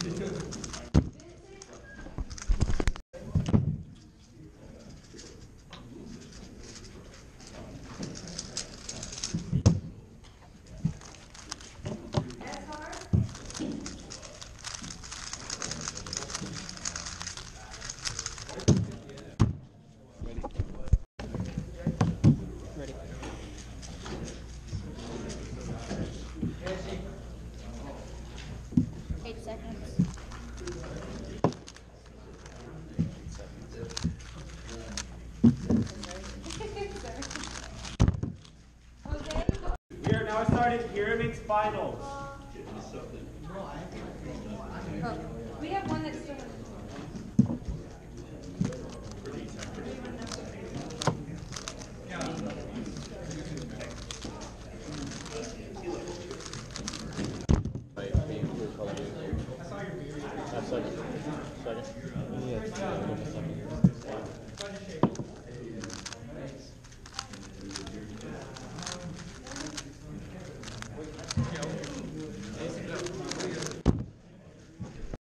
Obrigado. We are now starting pyramids finals. We have one that's still. Second. Second.